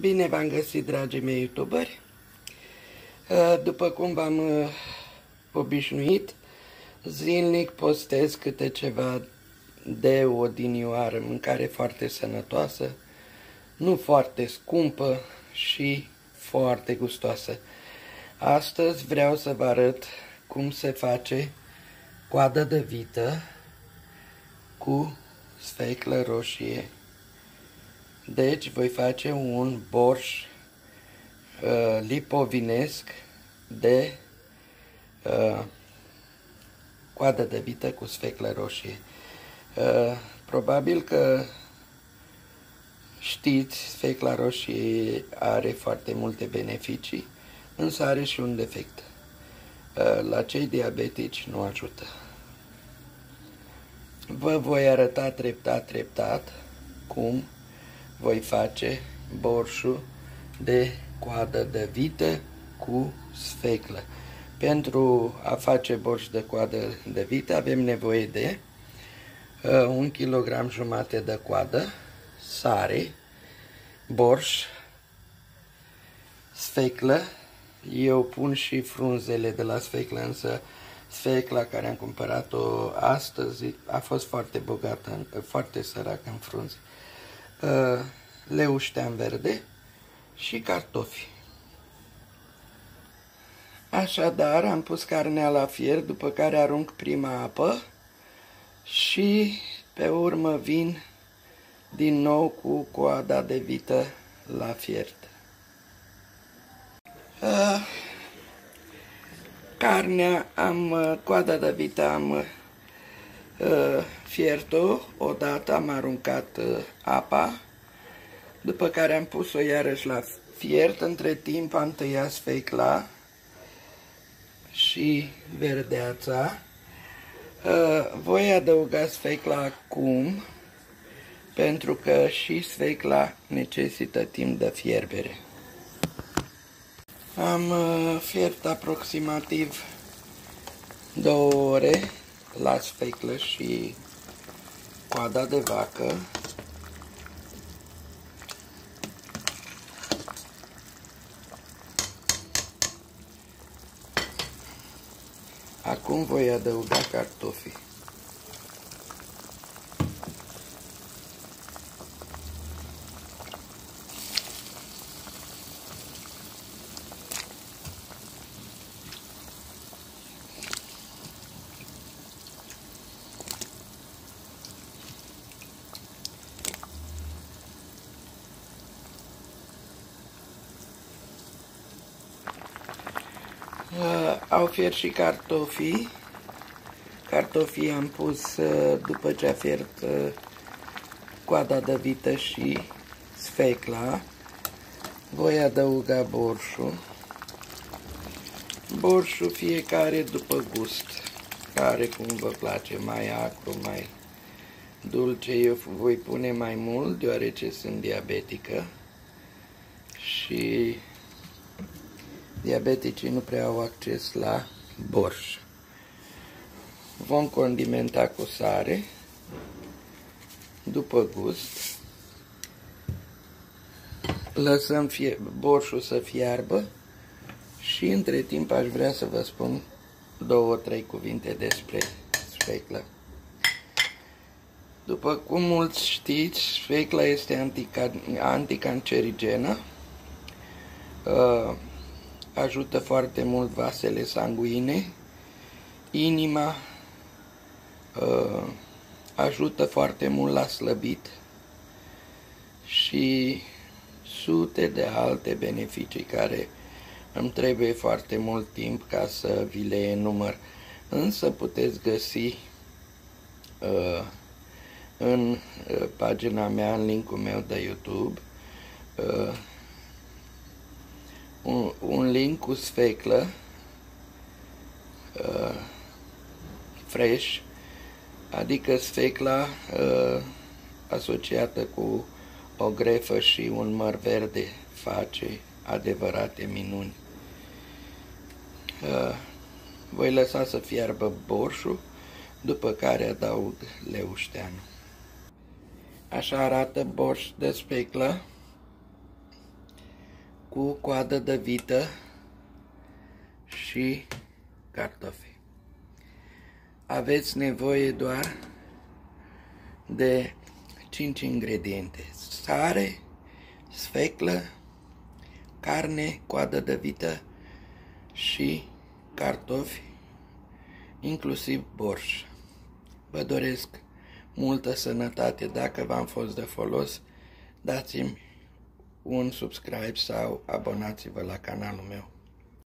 Bine v-am găsit, dragii mei youtuberi! Uh, după cum v-am uh, obișnuit, zilnic postez câte ceva de odinioară, mâncare foarte sănătoasă, nu foarte scumpă și foarte gustoasă. Astăzi vreau să vă arăt cum se face coadă de vită cu sfeclă roșie deci voi face un borș uh, lipovinesc de uh, coadă de vită cu sfeclă roșie. Uh, probabil că știți, sfecla roșie are foarte multe beneficii, însă are și un defect. Uh, la cei diabetici nu ajută. Vă voi arăta treptat, treptat cum voi face borșul de coadă de vită cu sfeclă. Pentru a face borș de coadă de vită avem nevoie de uh, un kilogram jumate de coadă, sare, borș, sfeclă. Eu pun și frunzele de la sfeclă, însă sfecla care am cumpărat-o astăzi a fost foarte bogată, foarte săracă în frunze. Uh, leuștean verde și cartofi. Așadar, am pus carnea la fier, după care arunc prima apă și pe urmă vin din nou cu coada de vită la fiert. Uh, carnea, am uh, coada de vită, am uh, fiert-o, odată am aruncat apa, după care am pus-o iarăși la fiert, între timp am tăiat sfecla și verdeața. Uh, voi adăuga sfecla acum, pentru că și sfecla necesită timp de fierbere. Am uh, fiert aproximativ două ore la sfeclă și coada de vacă. Acum voi adăuga cartofii. Uh, au fiert și cartofii. Cartofii am pus uh, după ce a fiert uh, coada de vită și sfecla. Voi adăuga borșul. Borșul fiecare după gust, care cum vă place, mai acru, mai dulce. Eu voi pune mai mult, deoarece sunt diabetică și diabeticii nu prea au acces la borș. Vom condimenta cu sare, după gust. Lăsăm fie, borșul să fiarbă și între timp aș vrea să vă spun două, trei cuvinte despre sfeclă. După cum mulți știți, sfecla este anticancerigenă. Uh, ajută foarte mult vasele sanguine, inima, uh, ajută foarte mult la slăbit și sute de alte beneficii care îmi trebuie foarte mult timp ca să vi le enumăr. Însă puteți găsi uh, în uh, pagina mea, în linkul meu de YouTube, uh, un, un link cu sfeclă uh, fresh, adică sfecla uh, asociată cu o grefă și un măr verde face adevărate minuni. Uh, voi lăsa să fiarbă borșul, după care adaug leușteanul. Așa arată borș de speclă cu coadă de vită și cartofi. Aveți nevoie doar de 5 ingrediente. Sare, sfeclă, carne, coadă de vită și cartofi, inclusiv borș. Vă doresc multă sănătate. Dacă v-am fost de folos, dați-mi un subscribe sau abonați-vă la canalul meu.